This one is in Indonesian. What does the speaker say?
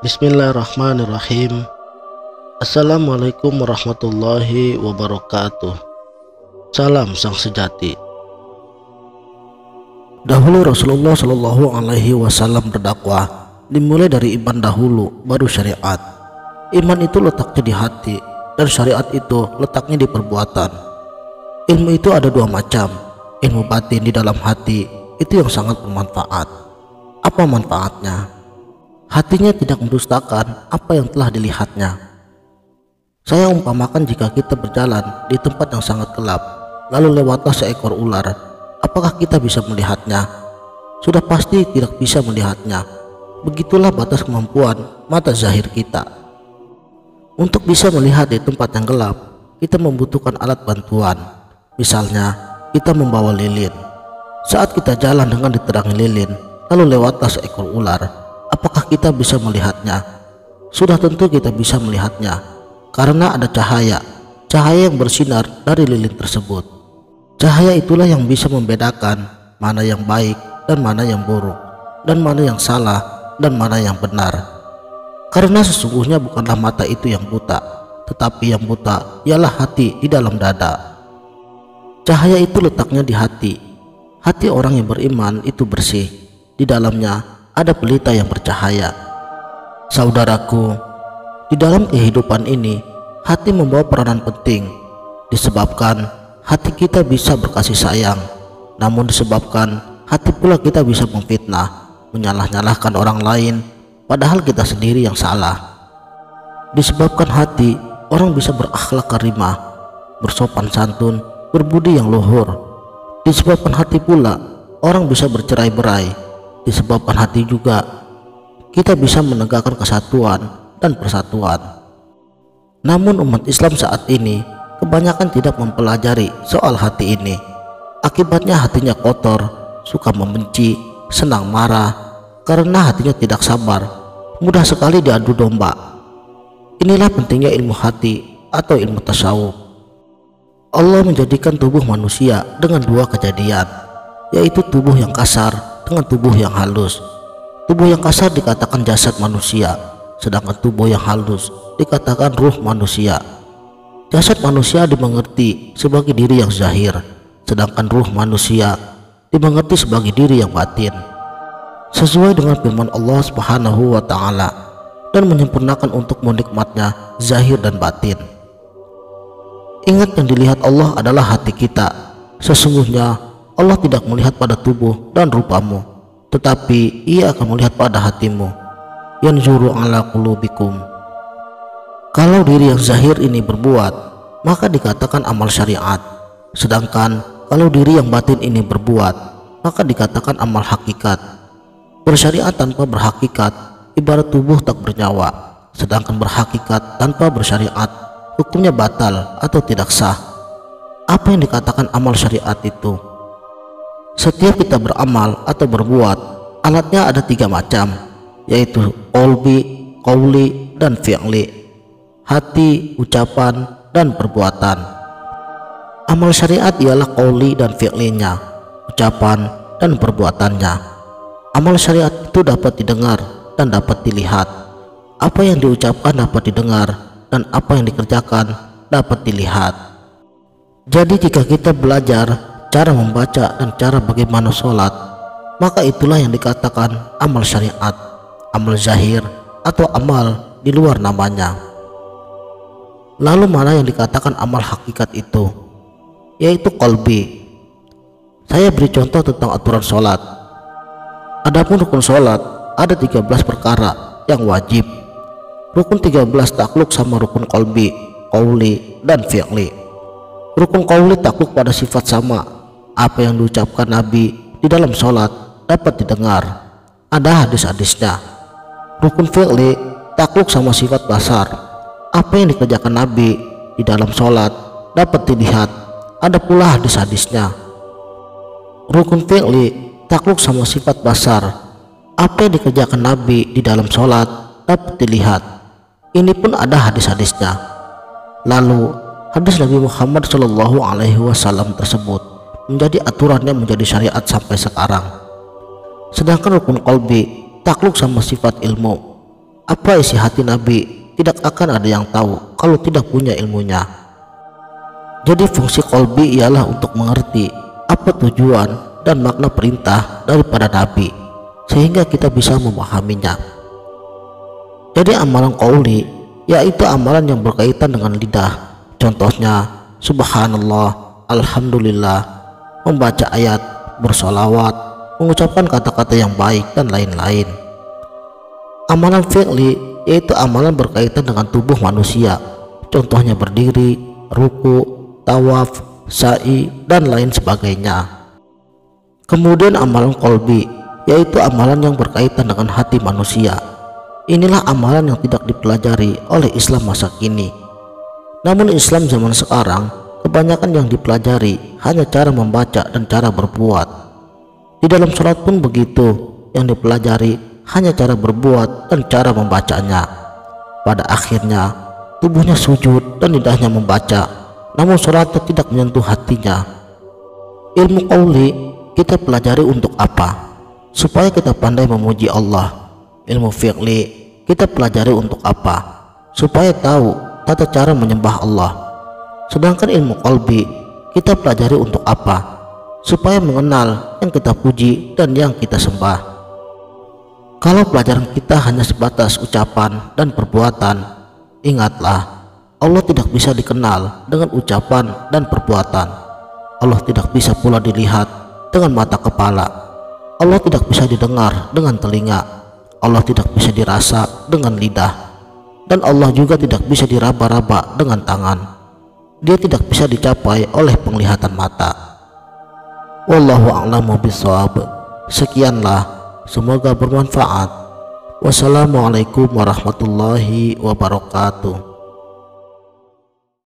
Bismillahirrahmanirrahim. Assalamualaikum warahmatullahi wabarakatuh. Salam sang sejati. Dahulu Rasulullah Shallallahu Alaihi Wasallam berdakwah dimulai dari iman dahulu baru syariat. Iman itu letaknya di hati dan syariat itu letaknya di perbuatan. Ilmu itu ada dua macam ilmu batin di dalam hati itu yang sangat bermanfaat. Apa manfaatnya hatinya tidak mendustakan apa yang telah dilihatnya. Saya umpamakan jika kita berjalan di tempat yang sangat gelap lalu lewatlah seekor ular apakah kita bisa melihatnya? Sudah pasti tidak bisa melihatnya. Begitulah batas kemampuan mata zahir kita. Untuk bisa melihat di tempat yang gelap kita membutuhkan alat bantuan. Misalnya kita membawa lilin. Saat kita jalan dengan diterangi lilin lalu lewatlah seekor ular apakah kita bisa melihatnya? Sudah tentu kita bisa melihatnya karena ada cahaya cahaya yang bersinar dari lilin tersebut. Cahaya itulah yang bisa membedakan mana yang baik dan mana yang buruk dan mana yang salah dan mana yang benar. Karena sesungguhnya bukanlah mata itu yang buta tetapi yang buta ialah hati di dalam dada. Cahaya itu letaknya di hati. Hati orang yang beriman itu bersih. Di dalamnya ada pelita yang bercahaya. Saudaraku di dalam kehidupan ini hati membawa peranan penting. Disebabkan hati kita bisa berkasih sayang. Namun disebabkan hati pula kita bisa memfitnah menyalah-nyalahkan orang lain padahal kita sendiri yang salah. Disebabkan hati orang bisa berakhlak karimah bersopan santun berbudi yang luhur. Disebabkan hati pula orang bisa bercerai-berai disebabkan hati juga kita bisa menegakkan kesatuan dan persatuan namun umat Islam saat ini kebanyakan tidak mempelajari soal hati ini akibatnya hatinya kotor suka membenci senang marah karena hatinya tidak sabar, mudah sekali diadu domba. Inilah pentingnya ilmu hati atau ilmu tasawuf. Allah menjadikan tubuh manusia dengan dua kejadian, yaitu tubuh yang kasar dengan tubuh yang halus. Tubuh yang kasar dikatakan jasad manusia, sedangkan tubuh yang halus dikatakan ruh manusia. Jasad manusia dimengerti sebagai diri yang zahir, sedangkan ruh manusia dimengerti sebagai diri yang batin sesuai dengan firman Allah Subhanahu wa taala dan menyempurnakan untuk menikmatnya zahir dan batin. Ingat yang dilihat Allah adalah hati kita. Sesungguhnya Allah tidak melihat pada tubuh dan rupamu, tetapi Ia akan melihat pada hatimu. Yanzuru ala qulubikum. Kalau diri yang zahir ini berbuat, maka dikatakan amal syariat. Sedangkan kalau diri yang batin ini berbuat, maka dikatakan amal hakikat. Bersyariat tanpa berhakikat ibarat tubuh tak bernyawa, sedangkan berhakikat tanpa bersyariat hukumnya batal atau tidak sah. Apa yang dikatakan amal syariat itu? Setiap kita beramal atau berbuat, alatnya ada tiga macam, yaitu kolbi, kauli, dan fi'li. Hati, ucapan, dan perbuatan. Amal syariat ialah kauli dan fi'linya, ucapan dan perbuatannya. Amal syariat itu dapat didengar dan dapat dilihat. Apa yang diucapkan dapat didengar dan apa yang dikerjakan dapat dilihat. Jadi jika kita belajar cara membaca dan cara bagaimana sholat, maka itulah yang dikatakan amal syariat, amal zahir atau amal di luar namanya. Lalu mana yang dikatakan amal hakikat itu? yaitu kolbi. Saya beri contoh tentang aturan sholat. Adapun rukun sholat ada 13 perkara yang wajib. Rukun 13 takluk sama rukun kolbi, kauli, dan fi'li. Rukun kauli takluk pada sifat sama. Apa yang diucapkan Nabi di dalam sholat dapat didengar. Ada hadis-hadisnya. Rukun fi'li takluk sama sifat basar. Apa yang dikerjakan Nabi di dalam sholat dapat dilihat ada pula hadis-hadisnya. Rukun fi'li takluk sama sifat basar. Apa yang dikerjakan Nabi di dalam sholat dapat dilihat. Ini pun ada hadis-hadisnya. Lalu hadis Nabi Muhammad Shallallahu Alaihi Wasallam tersebut menjadi aturannya menjadi syariat sampai sekarang. Sedangkan rukun kolbi takluk sama sifat ilmu. Apa isi hati Nabi tidak akan ada yang tahu kalau tidak punya ilmunya. Jadi fungsi kolbi ialah untuk mengerti apa tujuan dan makna perintah daripada Nabi sehingga kita bisa memahaminya. Jadi amalan qauli yaitu amalan yang berkaitan dengan lidah. Contohnya subhanallah, alhamdulillah, membaca ayat, bersolawat, mengucapkan kata-kata yang baik dan lain-lain. Amalan fi'li yaitu amalan berkaitan dengan tubuh manusia. Contohnya berdiri, ruku, tawaf, sa'i, dan lain sebagainya. Kemudian amalan kolbi, yaitu amalan yang berkaitan dengan hati manusia. Inilah amalan yang tidak dipelajari oleh Islam masa kini. Namun Islam zaman sekarang, kebanyakan yang dipelajari hanya cara membaca dan cara berbuat. Di dalam sholat pun begitu, yang dipelajari hanya cara berbuat dan cara membacanya. Pada akhirnya, tubuhnya sujud dan lidahnya membaca, namun sholatnya tidak menyentuh hatinya. Ilmu qauli kita pelajari untuk apa? Supaya kita pandai memuji Allah. Ilmu fiqli kita pelajari untuk apa? Supaya tahu tata cara menyembah Allah. Sedangkan ilmu qalbi kita pelajari untuk apa? Supaya mengenal yang kita puji dan yang kita sembah. Kalau pelajaran kita hanya sebatas ucapan dan perbuatan, ingatlah Allah tidak bisa dikenal dengan ucapan dan perbuatan. Allah tidak bisa pula dilihat dengan mata kepala. Allah tidak bisa didengar dengan telinga. Allah tidak bisa dirasa dengan lidah. Dan Allah juga tidak bisa diraba-raba dengan tangan. Dia tidak bisa dicapai oleh penglihatan mata. Wallahu a'lamu bishawab. Sekianlah, semoga bermanfaat. Wassalamualaikum warahmatullahi wabarakatuh.